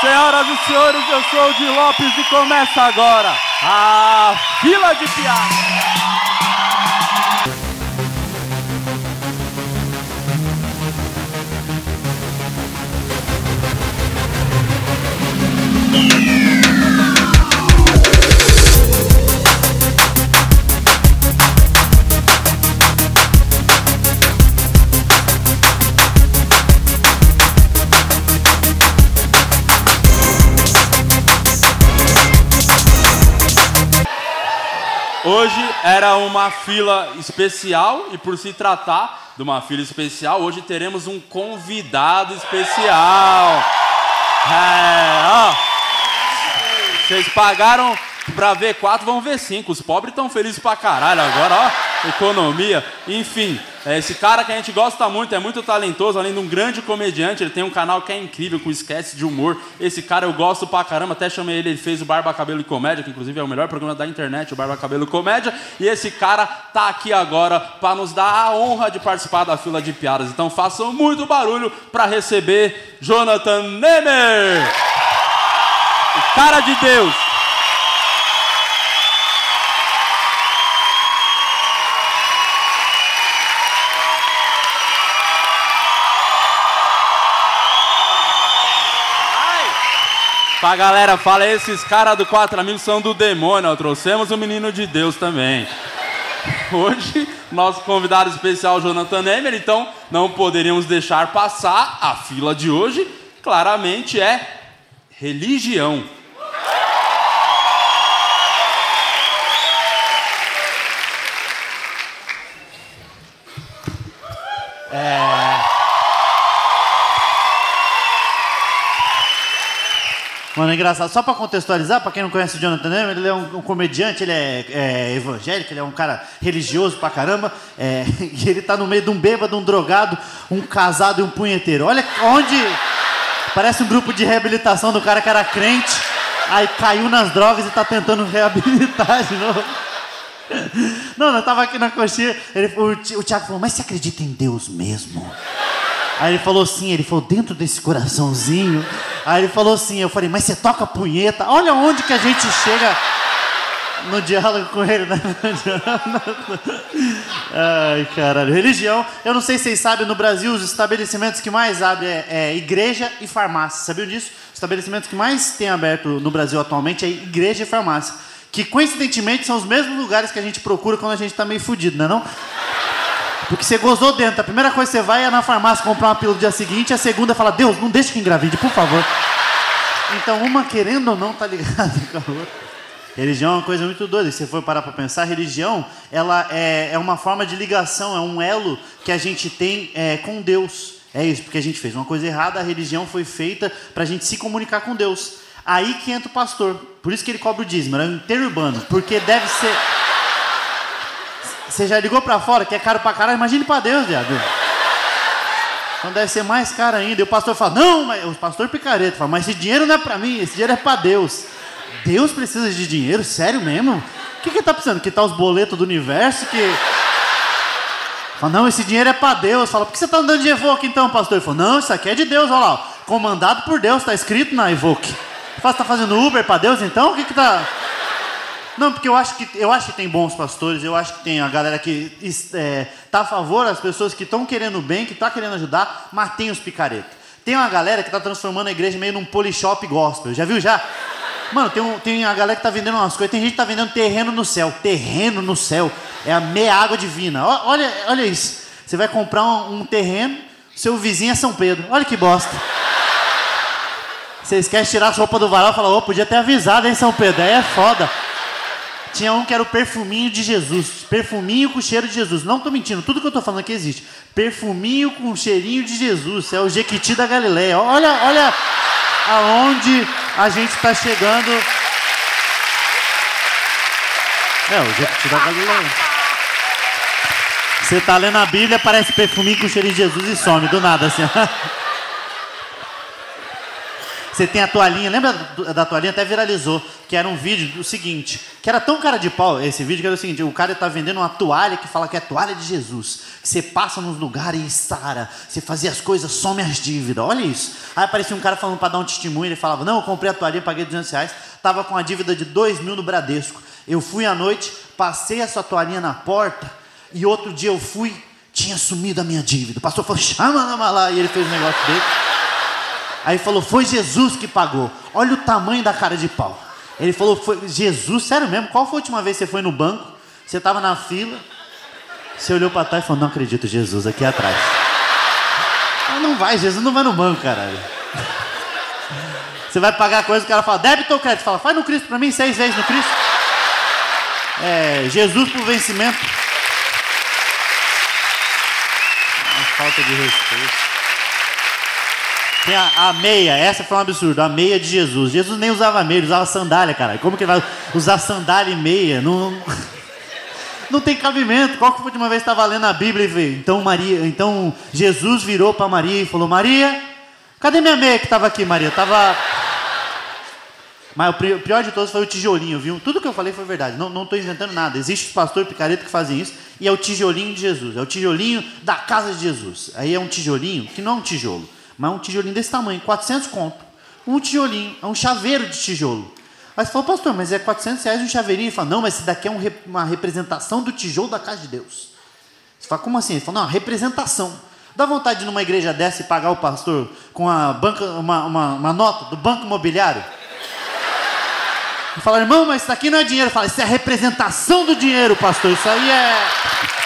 Senhoras e senhores, eu sou o Di Lopes e começa agora a Fila de Piada. Hoje era uma fila especial e por se tratar de uma fila especial, hoje teremos um convidado especial. É, ó. Vocês pagaram pra ver quatro, vão ver cinco. Os pobres estão felizes pra caralho agora, ó. Economia. Enfim, é esse cara que a gente gosta muito, é muito talentoso, além de um grande comediante. Ele tem um canal que é incrível, com esquece de humor. Esse cara eu gosto pra caramba, até chamei ele, ele fez o Barba Cabelo e Comédia, que inclusive é o melhor programa da internet, o Barba Cabelo e Comédia. E esse cara tá aqui agora para nos dar a honra de participar da fila de piadas. Então façam muito barulho para receber Jonathan Nemer! O cara de Deus! Pra galera, fala esses caras do Quatro Amigos são do demônio. Trouxemos o menino de Deus também. Hoje, nosso convidado especial, Jonathan Emer, então não poderíamos deixar passar. A fila de hoje, claramente, é religião. Mano, é engraçado. Só pra contextualizar, pra quem não conhece o Jonathan Neymer, ele é um, um comediante, ele é, é, evangélico, ele é um cara religioso pra caramba. é, e ele tá no meio de um bêbado, um drogado, um casado e um punheteiro. Olha onde. Parece um grupo de reabilitação do cara que era crente, aí caiu nas drogas e tá tentando reabilitar de novo. Não, eu tava aqui na coxinha, ele, o, o Tiago falou, mas você acredita em Deus mesmo? Aí ele falou sim, ele falou, dentro desse coraçãozinho. Aí ele falou assim, eu falei, mas você toca punheta? Olha onde que a gente chega no diálogo com ele, né? Ai, caralho. Religião, eu não sei se vocês sabem, no Brasil os estabelecimentos que mais abrem é, é igreja e farmácia. Sabiam disso? Os estabelecimentos que mais tem aberto no Brasil atualmente é igreja e farmácia. Que coincidentemente são os mesmos lugares que a gente procura quando a gente tá meio fudido, não é não? Porque você gozou dentro. A primeira coisa que você vai é na farmácia comprar uma pílula no dia seguinte, a segunda fala, Deus, não deixe que engravide, por favor. Então, uma querendo ou não tá ligada com a outra. Religião é uma coisa muito doida. Se você for parar para pensar, religião ela é, é uma forma de ligação, é um elo que a gente tem é, com Deus. É isso, porque a gente fez uma coisa errada, a religião foi feita para a gente se comunicar com Deus. Aí que entra o pastor. Por isso que ele cobra o dízimo, é um interurbano. Porque deve ser. Você já ligou pra fora, que é caro pra caralho? Imagine pra Deus, viado. Então deve ser mais caro ainda. E o pastor fala, não, mas o pastor picareta fala, mas esse dinheiro não é pra mim, esse dinheiro é pra Deus. Deus precisa de dinheiro? Sério mesmo? O que, que tá precisando? Quitar os boletos do universo? Que. Fala, não, esse dinheiro é pra Deus. Fala, por que você tá andando de Evoque então, pastor? Ele falou, não, isso aqui é de Deus, olha lá. Comandado por Deus, tá escrito na Evoque. Fala, você tá fazendo Uber pra Deus então? O que que tá. Não, porque eu acho que eu acho que tem bons pastores, eu acho que tem a galera que está a favor, as pessoas que estão querendo o bem, que estão querendo ajudar, mas tem os picareta. Tem uma galera que está transformando a igreja meio num polishop gospel. Já viu já? Mano, tem, um, tem a galera que está vendendo umas coisas, tem gente que está vendendo terreno no céu. Terreno no céu. É a meia água divina. Ó, Olha, olha isso. Você vai comprar um, um terreno, seu vizinho é São Pedro. Olha que bosta. Você esquece de tirar a roupa do varal e fala, ô, podia ter avisado, hein, São Pedro? Aí é foda. Tinha um que era o perfuminho de Jesus. Perfuminho com cheiro de Jesus. Não tô mentindo, tudo que eu tô falando aqui existe. Perfuminho com cheirinho de Jesus. É o Jequiti da Galileia. Olha, olha aonde a gente está chegando. É, o Jequiti da Galileia. Você tá lendo a Bíblia, parece perfuminho com cheirinho de Jesus e some do nada assim. Você tem a toalhinha, lembra da toalhinha? Até viralizou, que era um vídeo do seguinte, que era tão cara de pau esse vídeo, que era o seguinte, o cara está vendendo uma toalha que fala que é toalha de Jesus, que você passa nos lugares e sara, você fazia as coisas, some as dívidas, olha isso. Aí aparecia um cara falando para dar um testemunho, ele falava, não, eu comprei a toalhinha, paguei 200 reais, estava com a dívida de 2 mil no Bradesco. Eu fui à noite, passei essa toalhinha na porta, e outro dia eu fui, tinha sumido a minha dívida. O pastor falou, chama na mala, e ele fez o negócio dele. Aí falou, foi Jesus que pagou. Olha o tamanho da cara de pau. Ele falou, foi Jesus, sério mesmo? Qual foi a última vez que você foi no banco? Você estava na fila, você olhou para trás e falou, não acredito, Jesus, aqui atrás. Não vai, Jesus não vai no banco, caralho. Você vai pagar coisa, o cara fala, débito ou crédito? Fala, faz no Cristo para mim, seis vezes no Cristo. É, Jesus por vencimento. Uma falta de respeito. Tem a, a, meia, essa foi um absurdo, a meia de Jesus. Jesus nem usava meia, ele usava sandália, cara. Como que ele vai usar sandália e meia? Não, não tem cabimento. Qual que foi a última vez estava lendo a Bíblia e veio? Então, Maria, então Jesus virou para Maria e falou: Maria, cadê minha meia que estava aqui, Maria? Tava. Mas o pior de todos foi o tijolinho, viu? Tudo que eu falei foi verdade. Não estou inventando nada. Existe os pastores picareta que fazem isso. E é o tijolinho de Jesus. É o tijolinho da casa de Jesus. Aí é um tijolinho que não é um tijolo mas um tijolinho desse tamanho, 400 conto. Um tijolinho, é um chaveiro de tijolo. Aí você falou, pastor, mas é 400 reais um chaveirinho? Ele fala, não, mas esse daqui é um, uma representação do tijolo da casa de Deus. Você fala, como assim? Ele fala, não, representação. Dá vontade de numa igreja dessa e pagar o pastor com a banca, uma, uma, uma nota do banco imobiliário? E fala, irmão, mas isso daqui não é dinheiro. Fala, isso é representação do dinheiro, pastor. Isso aí é.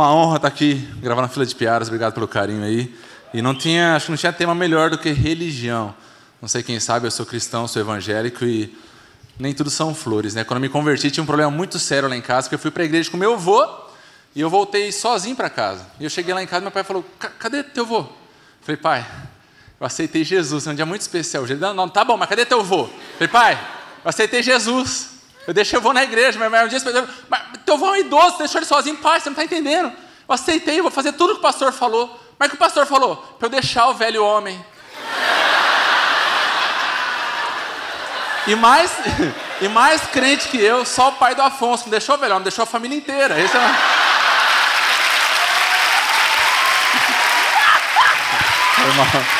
Uma honra estar aqui gravando a fila de piadas. Obrigado pelo carinho aí. E não tinha, acho que não tinha tema melhor do que religião. Não sei quem sabe, eu sou cristão, sou evangélico e nem tudo são flores, né? Quando eu me converti, tinha um problema muito sério lá em casa, porque eu fui para a igreja com meu avô e eu voltei sozinho para casa. E eu cheguei lá em casa, meu pai falou: "Cadê teu avô?" Eu falei: "Pai, eu aceitei Jesus, é um dia muito especial. Ele não, não, tá bom, mas cadê teu avô?" Eu falei: "Pai, eu aceitei Jesus." Eu deixei o avô na igreja, mas um dia mas teu avô é um idoso, deixou ele sozinho, pai, você não está entendendo. Eu aceitei, eu vou fazer tudo o que o pastor falou. Mas o que o pastor falou? Para eu deixar o velho homem. E mais, e mais crente que eu, só o pai do Afonso, não deixou o velho homem, deixou a família inteira. Esse é... Foi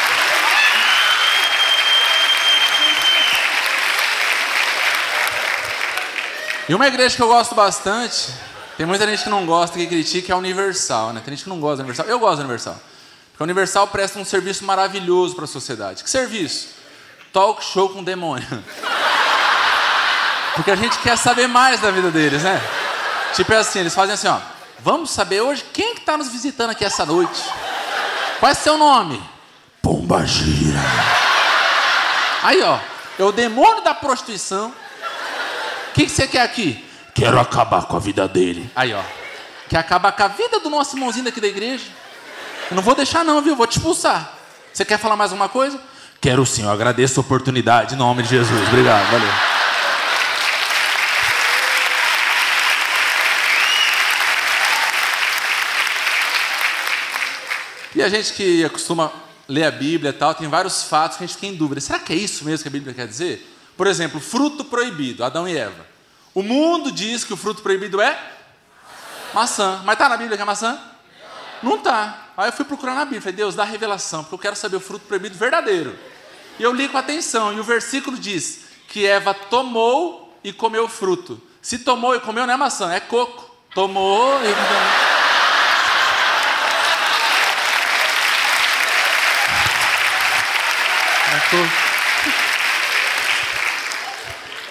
E uma igreja que eu gosto bastante, tem muita gente que não gosta, que critica, é a Universal. Né? Tem gente que não gosta da Universal. Eu gosto da Universal. Porque a Universal presta um serviço maravilhoso para a sociedade. Que serviço? Talk show com demônio. Porque a gente quer saber mais da vida deles, né? Tipo é assim, eles fazem assim, ó. Vamos saber hoje quem que está nos visitando aqui essa noite. Qual é seu nome? Pomba Gira. Aí, ó. É o demônio da prostituição que, que você quer aqui? Quero acabar com a vida dele. Aí, ó. Quer acabar com a vida do nosso irmãozinho daqui da igreja? Eu não vou deixar, não, viu? Vou te expulsar. Você quer falar mais alguma coisa? Quero sim, eu agradeço a oportunidade em nome de Jesus. Obrigado, valeu. E a gente que acostuma ler a Bíblia e tal, tem vários fatos que a gente fica em dúvida. Será que é isso mesmo que a Bíblia quer dizer? Por exemplo, fruto proibido, Adão e Eva. O mundo diz que o fruto proibido é maçã. Mas está na Bíblia que é maçã? Não está. Aí eu fui procurar na Bíblia, falei, Deus, dá revelação, porque eu quero saber o fruto proibido verdadeiro. E eu li com atenção, e o versículo diz que Eva tomou e comeu o fruto. Se tomou e comeu, não é maçã, é coco. Tomou e comeu. É coco.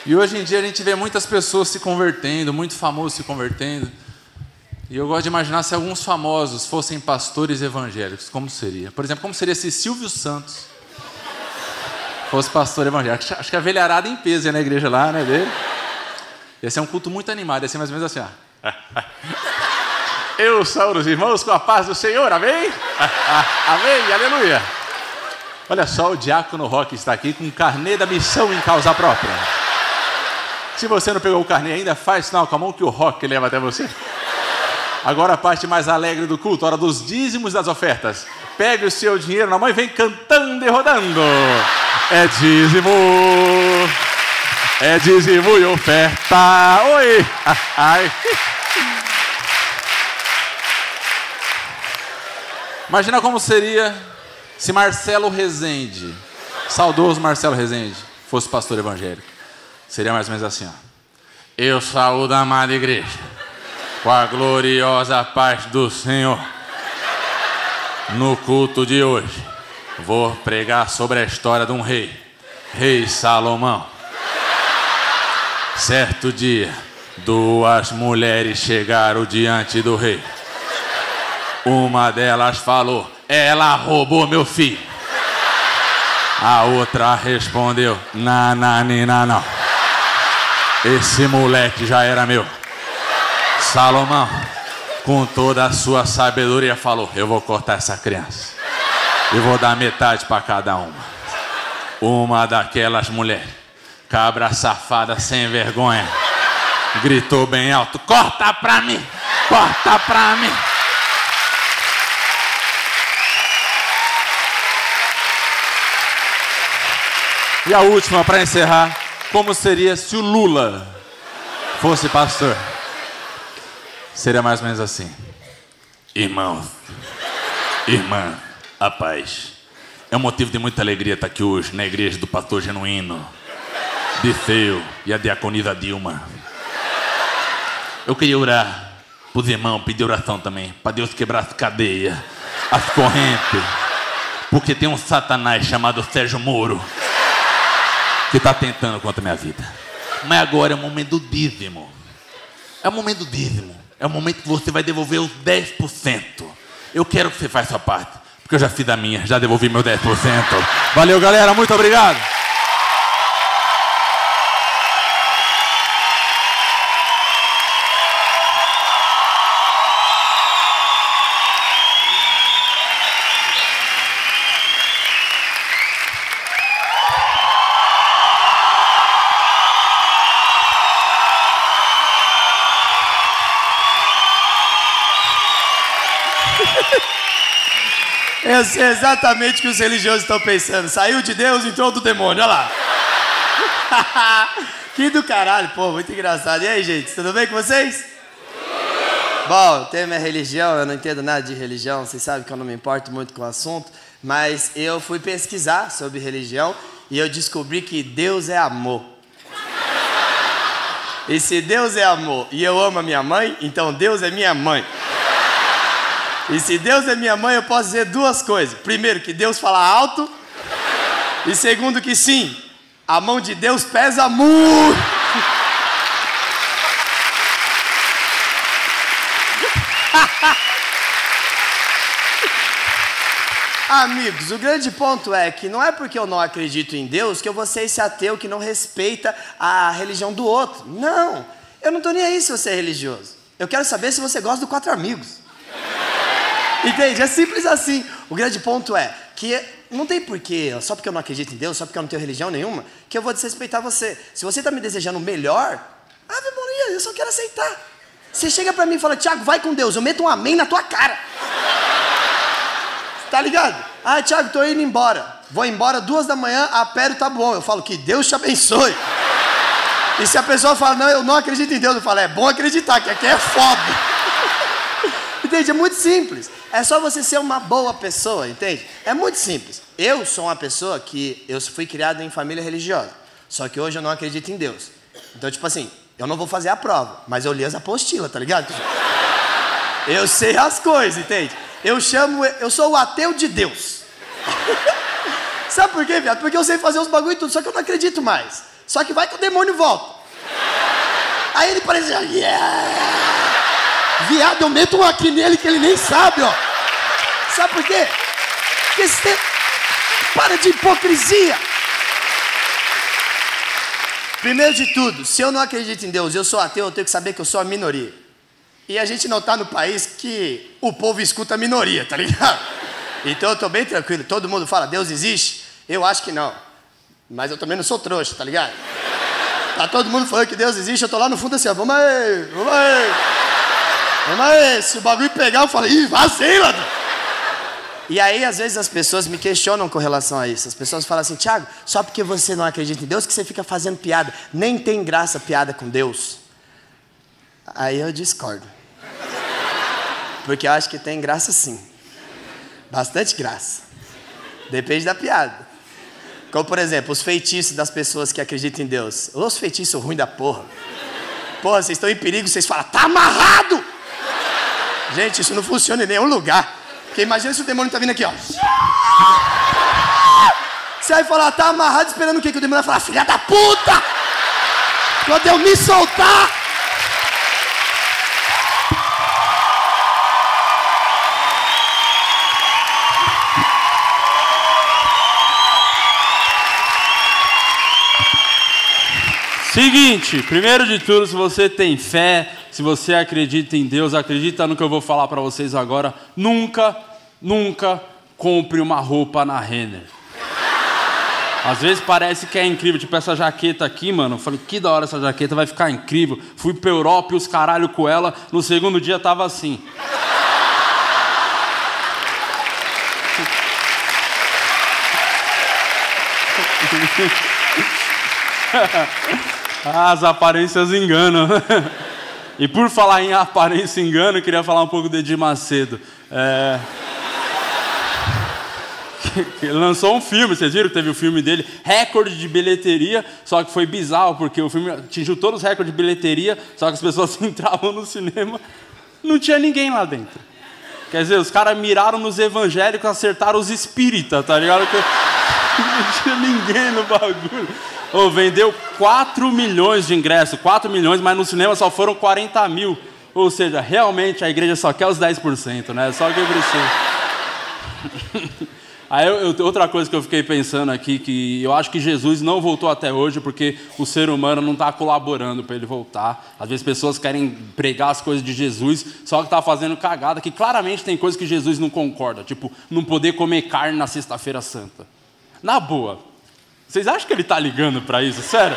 E hoje em dia a gente vê muitas pessoas se convertendo, muito famosos se convertendo. E eu gosto de imaginar se alguns famosos fossem pastores evangélicos, como seria? Por exemplo, como seria se Silvio Santos fosse pastor evangélico? Acho que a velharada em peso ia na igreja lá, né, dele. Ia ser um culto muito animado, ia ser mais ou menos assim, ó. Eu saúdo os irmãos com a paz do Senhor, amém? amém, aleluia. Olha só, o diácono Rock está aqui com o carnê da missão em causa própria. Se você não pegou o carnê ainda, faz sinal com a mão que o Rock leva até você. Agora a parte mais alegre do culto, hora dos dízimos das ofertas. Pegue o seu dinheiro na mão e vem cantando e rodando. É dízimo, é dízimo e oferta. Oi! Ai. Imagina como seria se Marcelo Rezende, saudoso Marcelo Rezende, fosse pastor evangélico. Seria mais ou menos assim, ó. Eu saúdo a amada igreja com a gloriosa paz do Senhor. No culto de hoje, vou pregar sobre a história de um rei, Rei Salomão. Certo dia, duas mulheres chegaram diante do rei. Uma delas falou: Ela roubou meu filho. A outra respondeu: Nananina, não. Esse moleque já era meu. Salomão, com toda a sua sabedoria, falou: Eu vou cortar essa criança. E vou dar metade para cada uma. Uma daquelas mulheres, cabra safada sem vergonha, gritou bem alto: Corta pra mim! Corta pra mim! E a última, para encerrar, como seria se o Lula fosse pastor? Seria mais ou menos assim: Irmão, irmã, a paz. É um motivo de muita alegria estar aqui hoje na igreja do pastor genuíno, Difeu e a diaconisa Dilma. Eu queria orar para os irmãos, pedir oração também, para Deus quebrar as cadeias, as correntes, porque tem um satanás chamado Sérgio Moro que está tentando contra a minha vida. Mas agora é o momento do dízimo. É o momento do dízimo. É o momento que você vai devolver os 10%. Eu quero que você faça a sua parte. Porque eu já fiz a minha, já devolvi meu 10%. Valeu, galera. Muito obrigado. Eu sei exatamente o que os religiosos estão pensando. Saiu de Deus, entrou do demônio, olha lá. que do caralho, pô, muito engraçado. E aí, gente, tudo bem com vocês? Bom, o tema é religião, eu não entendo nada de religião, vocês sabem que eu não me importo muito com o assunto, mas eu fui pesquisar sobre religião e eu descobri que Deus é amor. E se Deus é amor e eu amo a minha mãe, então Deus é minha mãe. E se Deus é minha mãe, eu posso dizer duas coisas. Primeiro, que Deus fala alto. E segundo, que sim, a mão de Deus pesa muito. Amigos, o grande ponto é que não é porque eu não acredito em Deus que eu vou ser esse ateu que não respeita a religião do outro. Não, eu não estou nem aí se você é religioso. Eu quero saber se você gosta do Quatro Amigos. Entende? É simples assim. O grande ponto é que não tem porquê, só porque eu não acredito em Deus, só porque eu não tenho religião nenhuma, que eu vou desrespeitar você. Se você está me desejando o melhor, Ave Maria, eu só quero aceitar. Você chega para mim e fala, Tiago, vai com Deus, eu meto um amém na tua cara. Tá ligado? Ah, Tiago, tô indo embora. Vou embora duas da manhã, a pé tá bom. Eu falo, que Deus te abençoe. E se a pessoa fala, não, eu não acredito em Deus, eu falo, é bom acreditar, que aqui é foda. Entende? É muito simples. É só você ser uma boa pessoa, entende? É muito simples. Eu sou uma pessoa que eu fui criado em família religiosa. Só que hoje eu não acredito em Deus. Então, tipo assim, eu não vou fazer a prova, mas eu li as apostilas, tá ligado? Eu sei as coisas, entende? Eu chamo, eu sou o ateu de Deus. Sabe por quê, viado? Porque eu sei fazer os bagulho e tudo, só que eu não acredito mais. Só que vai que o demônio volta. Aí ele parece, yeah! Viado, eu meto um aqui nele que ele nem sabe, ó. Sabe por quê? Porque você para de hipocrisia. Primeiro de tudo, se eu não acredito em Deus, eu sou ateu, eu tenho que saber que eu sou a minoria. E a gente não está no país que o povo escuta a minoria, tá ligado? Então eu tô bem tranquilo. Todo mundo fala, Deus existe? Eu acho que não. Mas eu também não sou trouxa, tá ligado? Tá todo mundo falando que Deus existe, eu tô lá no fundo assim, ó, vamos aí, vamos aí. Vamos aí, se o bagulho pegar, eu falo, ih, vazei, ladrão. E aí, às vezes, as pessoas me questionam com relação a isso. As pessoas falam assim, Tiago, só porque você não acredita em Deus que você fica fazendo piada. Nem tem graça piada com Deus. Aí eu discordo. Porque eu acho que tem graça sim. Bastante graça. Depende da piada. Como, por exemplo, os feitiços das pessoas que acreditam em Deus. Os feitiços ruins da porra. Porra, vocês estão em perigo, vocês falam, tá amarrado! Gente, isso não funciona em nenhum lugar. Porque imagina se o demônio tá vindo aqui, ó. Você vai falar, tá amarrado esperando o quê? Que o demônio vai falar, filha da puta! Quando eu me soltar, Seguinte, primeiro de tudo, se você tem fé, se você acredita em Deus, acredita no que eu vou falar para vocês agora, nunca, nunca compre uma roupa na Renner. Às vezes parece que é incrível, tipo essa jaqueta aqui, mano. Falei, que da hora essa jaqueta, vai ficar incrível. Fui pra Europa e os caralho com ela, no segundo dia tava assim. As aparências enganam. E por falar em aparência engano, eu queria falar um pouco de Edir Macedo. É... Ele lançou um filme, vocês viram teve o filme dele, recorde de bilheteria, só que foi bizarro, porque o filme atingiu todos os recordes de bilheteria, só que as pessoas entravam no cinema, não tinha ninguém lá dentro. Quer dizer, os caras miraram nos evangélicos, acertaram os espíritas, tá ligado? Não tinha ninguém no bagulho. Vendeu 4 milhões de ingressos, 4 milhões, mas no cinema só foram 40 mil. Ou seja, realmente a igreja só quer os 10%, né? Só que precisa. Aí eu, outra coisa que eu fiquei pensando aqui, que eu acho que Jesus não voltou até hoje porque o ser humano não está colaborando para ele voltar. Às vezes pessoas querem pregar as coisas de Jesus, só que está fazendo cagada, que claramente tem coisas que Jesus não concorda, tipo não poder comer carne na sexta-feira santa. Na boa, vocês acham que ele está ligando para isso? Sério?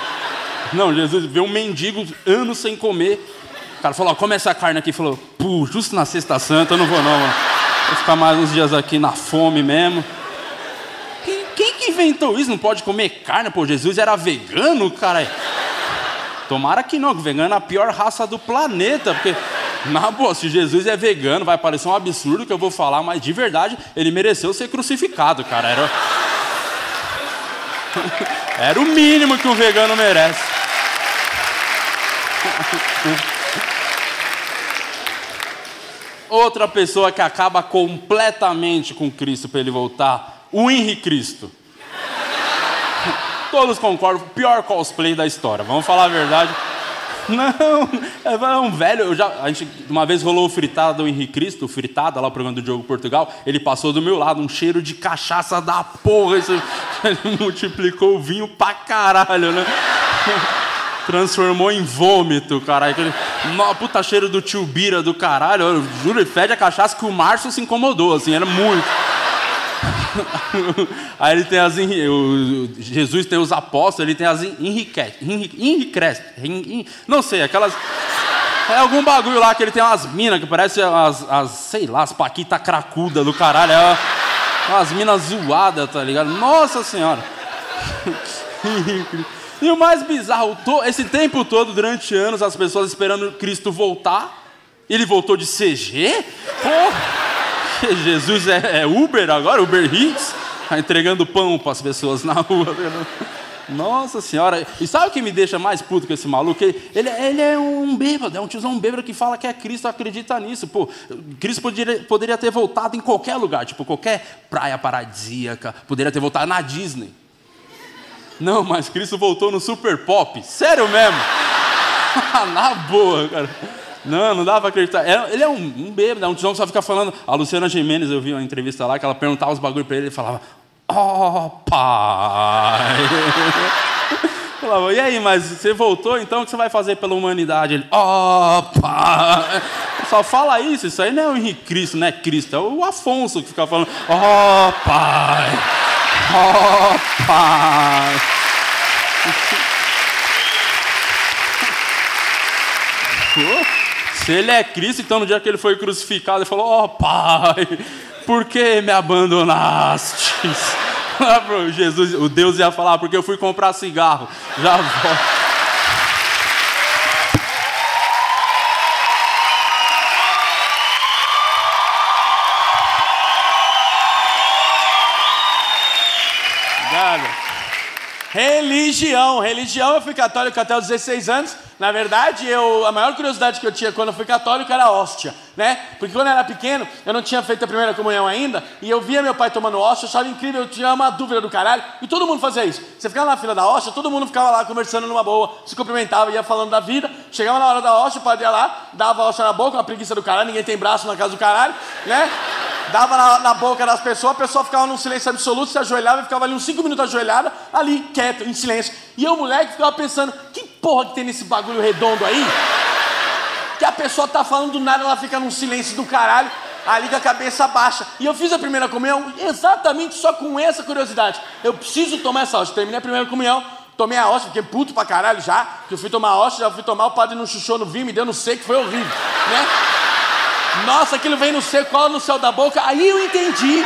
Não, Jesus vê um mendigo anos sem comer. O cara falou: ó, come essa carne aqui. Falou: pô, justo na Sexta Santa, eu não vou não, mano. Vou ficar mais uns dias aqui na fome mesmo. Quem, quem que inventou isso? Não pode comer carne? Pô, Jesus era vegano, cara. Tomara que não, que vegano é a pior raça do planeta, porque. Na boa, se Jesus é vegano, vai parecer um absurdo que eu vou falar, mas de verdade, ele mereceu ser crucificado, cara. Era. Era o mínimo que um vegano merece. Outra pessoa que acaba completamente com Cristo para ele voltar, o Henrique Cristo. Todos concordam, pior cosplay da história, vamos falar a verdade. Não, é um velho. Eu já, a gente, uma vez rolou o fritado do Henrique Cristo, fritada lá o programa do Diogo Portugal. Ele passou do meu lado, um cheiro de cachaça da porra. Isso, ele multiplicou o vinho pra caralho, né? Transformou em vômito, caralho. Puta cheiro do tio Bira do caralho. Eu juro, ele fede a cachaça que o Márcio se incomodou, assim, era muito. Aí ele tem as. Jesus tem os apóstolos, ele tem as enriquece. Não sei, aquelas. É algum bagulho lá que ele tem umas minas que parecem as, as, sei lá, as paquitas cracudas do caralho. É umas minas zoadas, tá ligado? Nossa senhora! e o mais bizarro, esse tempo todo, durante anos, as pessoas esperando Cristo voltar. Ele voltou de CG? Porra! Jesus é, é Uber agora, Uber Eats, tá entregando pão para as pessoas na rua. Nossa senhora, e sabe o que me deixa mais puto com esse maluco? Ele, ele, ele, é um bêbado, é um tiozão bêbado que fala que é Cristo, acredita nisso. Pô, Cristo poderia, poderia ter voltado em qualquer lugar, tipo qualquer praia paradisíaca, poderia ter voltado na Disney. Não, mas Cristo voltou no Super Pop, sério mesmo? na boa, cara. Não, não dá pra acreditar. É, ele é um, um bêbado, é um tijão que só fica falando. A Luciana Gimenez, eu vi uma entrevista lá, que ela perguntava os bagulhos pra ele, ele falava, ó oh, pai. Falava, e aí, mas você voltou, então o que você vai fazer pela humanidade? Ele, ó oh, pai. Só fala isso, isso aí não é o Henrique Cristo, não é Cristo, é o Afonso que fica falando, ó oh, pai, ó oh, pai. Se ele é Cristo, então no dia que ele foi crucificado, ele falou: Ó oh, Pai, por que me abandonaste? Jesus, o Deus ia falar, porque eu fui comprar cigarro. Já volto. Religião. Religião, eu fui católico até os 16 anos. Na verdade, eu, a maior curiosidade que eu tinha quando eu fui católico era a hóstia, né? Porque quando eu era pequeno, eu não tinha feito a primeira comunhão ainda, e eu via meu pai tomando hóstia, eu achava incrível, eu tinha uma dúvida do caralho, e todo mundo fazia isso. Você ficava na fila da hóstia, todo mundo ficava lá conversando numa boa, se cumprimentava, ia falando da vida, chegava na hora da hóstia, o padre ia lá, dava a hóstia na boca, uma preguiça do caralho, ninguém tem braço na casa do caralho, né? Dava na, na boca das pessoas, a pessoa ficava num silêncio absoluto, se ajoelhava e ficava ali uns 5 minutos ajoelhada, ali, quieto, em silêncio. E eu, moleque, ficava pensando, que porra que tem nesse bagulho redondo aí? Que a pessoa tá falando do nada, ela fica num silêncio do caralho, ali com a cabeça baixa. E eu fiz a primeira comunhão exatamente só com essa curiosidade. Eu preciso tomar essa hóstia. Terminei a primeira comunhão, tomei a hóstia, fiquei puto pra caralho já, que eu fui tomar a já fui tomar, o padre não chuchou no vinho, me deu no seco, foi horrível, né? Nossa, aquilo vem no seco, cola no céu da boca. Aí eu entendi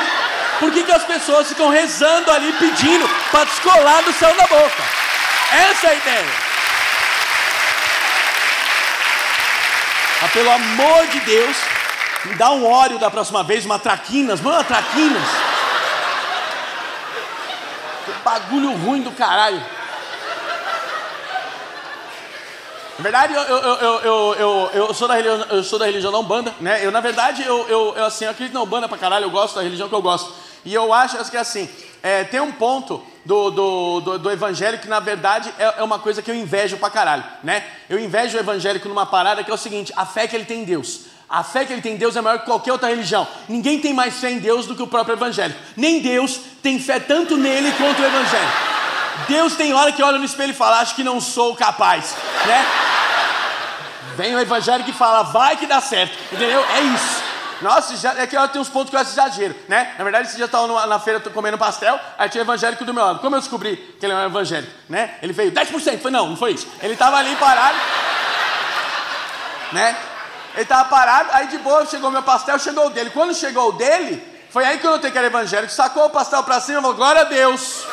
por que, que as pessoas ficam rezando ali, pedindo para descolar do céu da boca. Essa é a ideia. Mas pelo amor de Deus, me dá um óleo da próxima vez, uma traquinas, mano, traquinas. Que bagulho ruim do caralho. Na verdade, eu, eu, eu, eu, eu, sou da religião, eu sou da religião da Umbanda, né? Eu, na verdade, eu, eu, eu, assim, eu acredito na Umbanda pra caralho, eu gosto da religião que eu gosto. E eu acho que, assim, é, tem um ponto do, do, do, do, evangelho que, na verdade, é, é, uma coisa que eu invejo pra caralho, né? Eu invejo o evangélico numa parada que é o seguinte, a fé que ele tem em Deus. A fé que ele tem em Deus é maior que qualquer outra religião. Ninguém tem mais fé em Deus do que o próprio evangélico. Nem Deus tem fé tanto nele quanto o evangelho. Deus tem hora que olha no espelho e fala, acho que não sou capaz, né? Vem o evangélico e fala, vai que dá certo, entendeu? É isso. Nossa, já, é que tem uns pontos que eu acho exagero, né? Na verdade, esse dia eu estava na feira comendo pastel, aí tinha evangélico do meu lado. Como eu descobri que ele é um evangélico, né? Ele veio 10%, foi não, não foi isso. Ele estava ali parado, né? Ele estava parado, aí de boa chegou meu pastel, chegou o dele. Quando chegou o dele, foi aí que eu notei que era evangélico. Sacou o pastel para cima falou, glória a Deus.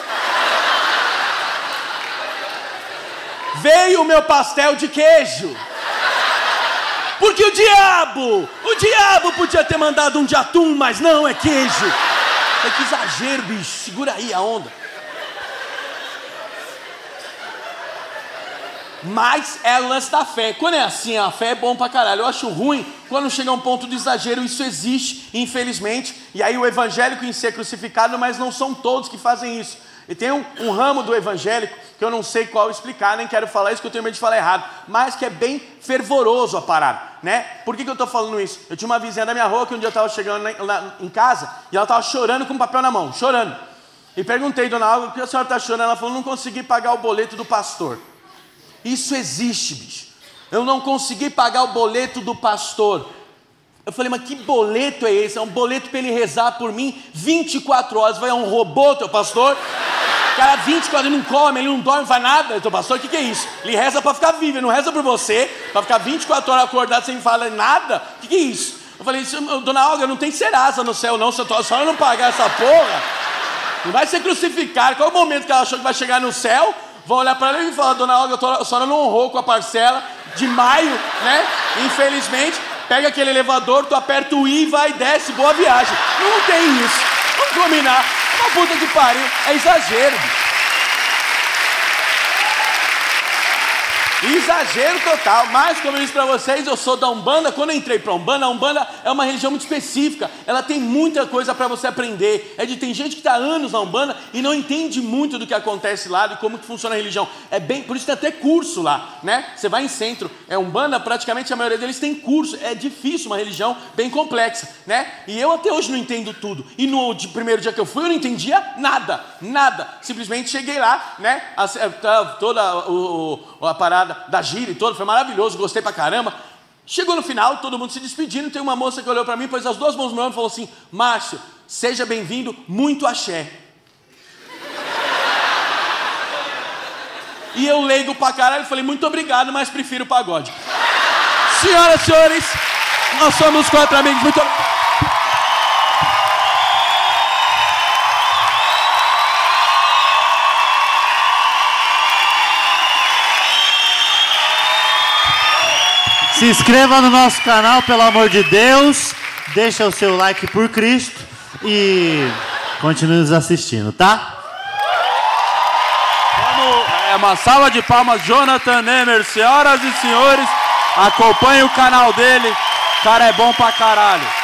Veio o meu pastel de queijo. Porque o diabo, o diabo podia ter mandado um de atum, mas não, é queijo. É que exagero, bicho. Segura aí a onda. Mas é o lance da fé. Quando é assim, a fé é bom pra caralho. Eu acho ruim quando chega a um ponto de exagero. Isso existe, infelizmente. E aí o evangélico em ser crucificado, mas não são todos que fazem isso. E tem um, um, ramo do evangélico que eu não sei qual explicar, nem quero falar isso, que eu tenho medo de falar errado, mas que é bem fervoroso a parada, né? Por que, que eu estou falando isso? Eu tinha uma vizinha da minha rua que um dia eu estava chegando na, lá em casa e ela estava chorando com papel na mão, chorando. E perguntei, dona Alva, por que a senhora está chorando? Ela falou, não consegui pagar o boleto do pastor. Isso existe, bicho. Eu não consegui pagar o boleto do pastor. Eu falei, mas que boleto é esse? É um boleto para ele rezar por mim 24 horas. Vai, é um robô, teu pastor? Cara 24 ele não come, ele não dorme, não faz nada. Teu pastor, o que, que é isso? Ele reza para ficar vivo, ele não reza por você, para ficar 24 horas acordado sem falar nada. O que, que é isso? Eu falei, dona Olga, não tem serasa no céu, não. Se a senhora não pagar essa porra, não vai ser crucificado. Qual é o momento que ela achou que vai chegar no céu? Vão olhar para ela e falar, dona Olga, a senhora não honrou com a parcela de maio, né? Infelizmente pega aquele elevador, tu aperta o I, vai, desce, boa viagem. Não tem isso. Vamos combinar. Uma puta que pariu. É exagero, bicho. Exagero total, mas como eu disse pra vocês, eu sou da Umbanda. Quando eu entrei pra Umbanda, a Umbanda é uma religião muito específica. Ela tem muita coisa pra você aprender. É de tem gente que tá há anos na Umbanda e não entende muito do que acontece lá, de como que funciona a religião. É bem, por isso tem até curso lá, né? Você vai em centro, é Umbanda, praticamente a maioria deles tem curso. É difícil, uma religião bem complexa, né? E eu até hoje não entendo tudo. E no primeiro dia que eu fui, eu não entendia nada, nada. Simplesmente cheguei lá, né? Toda o- a parada da gira e toda, foi maravilhoso, gostei pra caramba. Chegou no final, todo mundo se despedindo, tem uma moça que olhou pra mim, pôs as duas mãos no meu ombro e falou assim: Márcio, seja bem-vindo, muito axé. E eu leigo pra caralho, falei, muito obrigado, mas prefiro o pagode. Senhoras e senhores, nós somos quatro amigos, muito obrigado. Se inscreva no nosso canal, pelo amor de Deus. Deixa o seu like por Cristo e continue nos assistindo, tá? É uma salva de palmas, Jonathan Nemer, senhoras e senhores, acompanhe o canal dele, o cara é bom pra caralho.